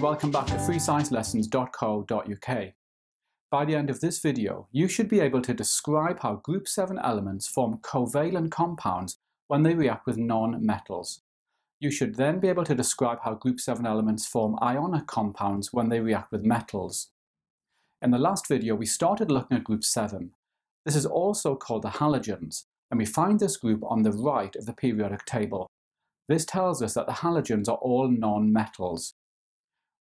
welcome back to freesciencelessons.co.uk. By the end of this video, you should be able to describe how group 7 elements form covalent compounds when they react with non-metals. You should then be able to describe how group 7 elements form ionic compounds when they react with metals. In the last video, we started looking at group 7. This is also called the halogens, and we find this group on the right of the periodic table. This tells us that the halogens are all non-metals.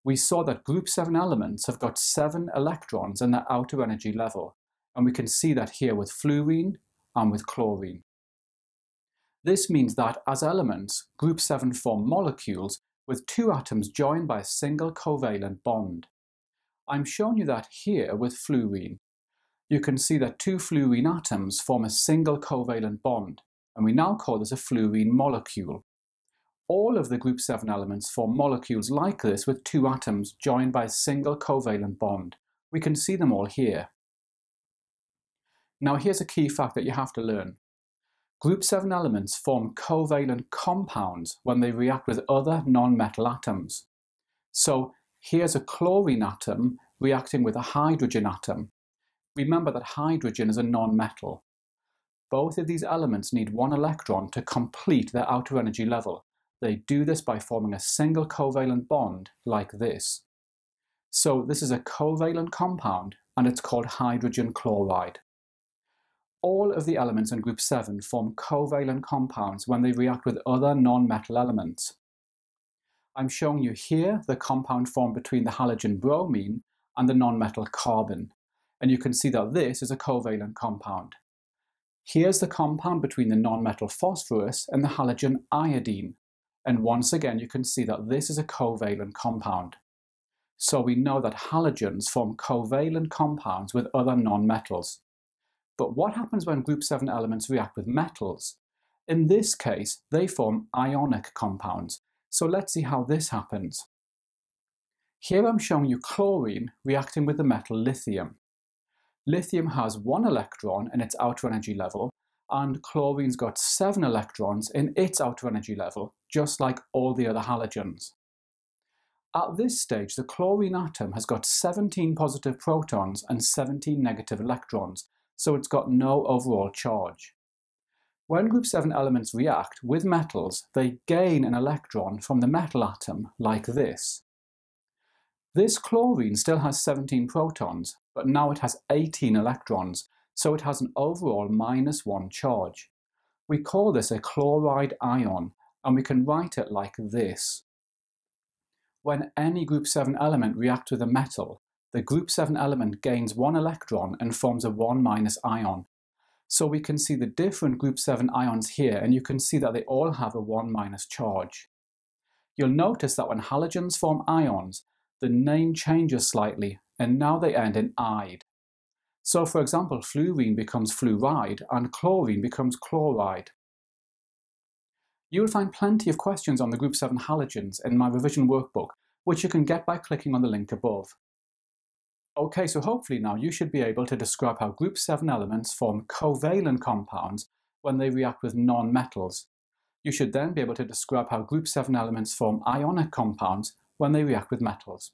We saw that group 7 elements have got 7 electrons in their outer energy level, and we can see that here with fluorine and with chlorine. This means that as elements, group 7 form molecules with two atoms joined by a single covalent bond. I'm showing you that here with fluorine. You can see that two fluorine atoms form a single covalent bond, and we now call this a fluorine molecule. All of the group 7 elements form molecules like this with two atoms joined by a single covalent bond. We can see them all here. Now here's a key fact that you have to learn. Group 7 elements form covalent compounds when they react with other non-metal atoms. So Here's a chlorine atom reacting with a hydrogen atom. Remember that hydrogen is a non-metal. Both of these elements need one electron to complete their outer energy level. They do this by forming a single covalent bond like this. So this is a covalent compound and it's called hydrogen chloride. All of the elements in group 7 form covalent compounds when they react with other non-metal elements. I'm showing you here the compound formed between the halogen bromine and the non-metal carbon. And you can see that this is a covalent compound. Here's the compound between the non-metal phosphorus and the halogen iodine. And once again, you can see that this is a covalent compound. So we know that halogens form covalent compounds with other nonmetals. But what happens when group 7 elements react with metals? In this case, they form ionic compounds, so let's see how this happens. Here I'm showing you chlorine reacting with the metal lithium. Lithium has one electron in its outer energy level, and chlorine's got seven electrons in its outer energy level, just like all the other halogens. At this stage, the chlorine atom has got 17 positive protons and 17 negative electrons, so it's got no overall charge. When group 7 elements react with metals, they gain an electron from the metal atom, like this. This chlorine still has 17 protons, but now it has 18 electrons, so it has an overall minus 1 charge. We call this a chloride ion, and we can write it like this. When any group 7 element reacts with a metal, the group 7 element gains one electron and forms a 1 minus ion, so we can see the different group 7 ions here, and you can see that they all have a 1 minus charge. You'll notice that when halogens form ions, the name changes slightly, and now they end in "-ide". So for example, fluorine becomes fluoride, and chlorine becomes chloride. You will find plenty of questions on the group 7 halogens in my revision workbook, which you can get by clicking on the link above. Okay, so hopefully now you should be able to describe how group 7 elements form covalent compounds when they react with non-metals. You should then be able to describe how group 7 elements form ionic compounds when they react with metals.